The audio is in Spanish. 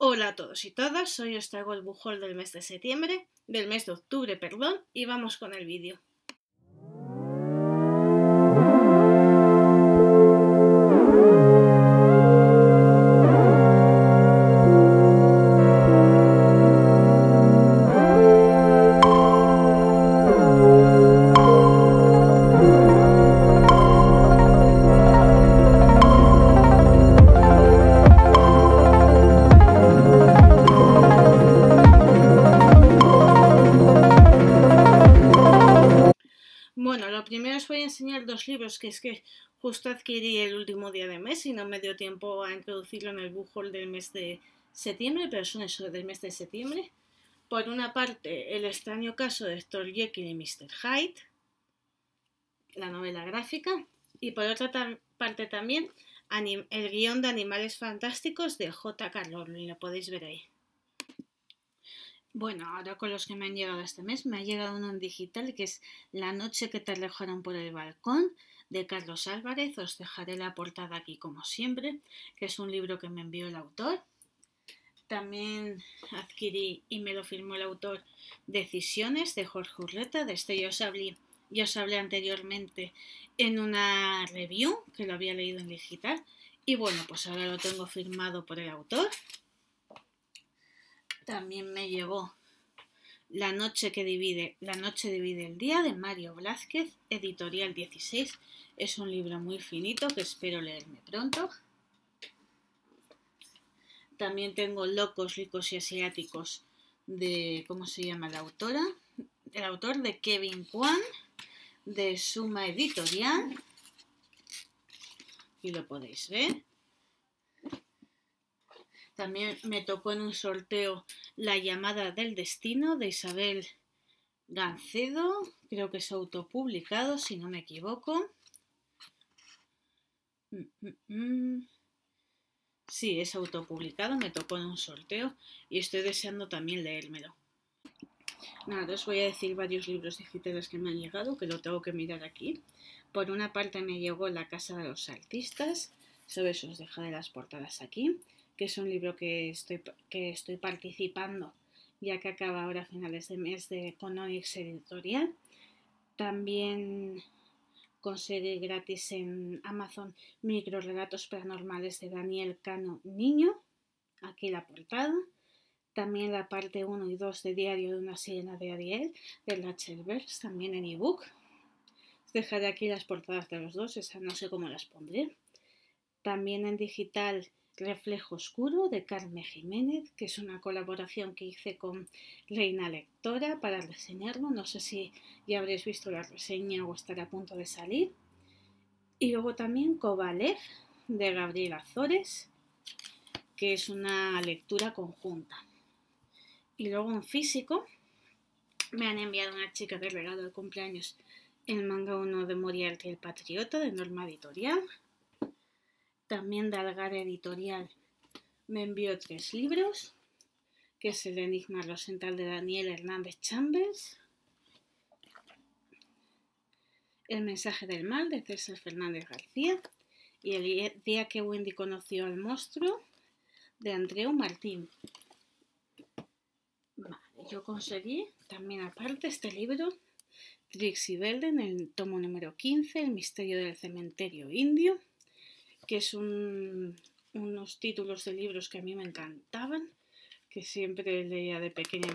Hola a todos y todas, hoy os traigo el bujol del mes de septiembre, del mes de octubre, perdón, y vamos con el vídeo. Voy a enseñar dos libros que es que justo adquirí el último día de mes y no me dio tiempo a introducirlo en el bujol del mes de septiembre, pero son eso del mes de septiembre. Por una parte, El extraño caso de Dr. Jekyll y Mr. Hyde, la novela gráfica, y por otra parte también el guion de Animales Fantásticos de J.K. Rowling, lo podéis ver ahí. Bueno, ahora con los que me han llegado este mes, me ha llegado uno en digital que es La noche que te alejaron por el balcón de Carlos Álvarez. Os dejaré la portada aquí como siempre, que es un libro que me envió el autor. También adquirí y me lo firmó el autor Decisiones de Jorge Urreta. De este yo os hablé, yo os hablé anteriormente en una review que lo había leído en digital. Y bueno, pues ahora lo tengo firmado por el autor. También me llegó La noche que divide, La noche divide el día de Mario Blázquez, editorial 16. Es un libro muy finito que espero leerme pronto. También tengo Locos, ricos y asiáticos de ¿cómo se llama la autora? El autor de Kevin Kwan de Suma Editorial. Y lo podéis ver. También me tocó en un sorteo La llamada del destino de Isabel Gancedo. Creo que es autopublicado, si no me equivoco. Sí, es autopublicado, me tocó en un sorteo y estoy deseando también leérmelo. Nada, os voy a decir varios libros digitales que me han llegado, que lo tengo que mirar aquí. Por una parte me llegó La Casa de los Artistas, sobre eso os dejaré las portadas aquí que es un libro que estoy, que estoy participando, ya que acaba ahora a finales de mes de Economics Editorial. También conseguí gratis en Amazon Microrelatos Paranormales de Daniel Cano Niño, aquí la portada. También la parte 1 y 2 de Diario de una sirena de Ariel, de Rachel Bergs, también en ebook. Dejaré aquí las portadas de los dos, esas no sé cómo las pondré. También en digital Reflejo Oscuro de Carmen Jiménez, que es una colaboración que hice con Reina Lectora para reseñarlo. No sé si ya habréis visto la reseña o estará a punto de salir. Y luego también Kovalev de Gabriel Azores, que es una lectura conjunta. Y luego en físico me han enviado una chica de regalo de cumpleaños el manga 1 de Moriarty el Patriota de Norma Editorial también de Algar Editorial me envió tres libros, que es El Enigma Rosental de Daniel Hernández Chambers, El mensaje del mal de César Fernández García y El día que Wendy conoció al monstruo de Andreu Martín. yo conseguí también aparte este libro, Trixie Belden, el tomo número 15, El misterio del cementerio indio, que es unos títulos de libros que a mí me encantaban, que siempre leía de pequeña.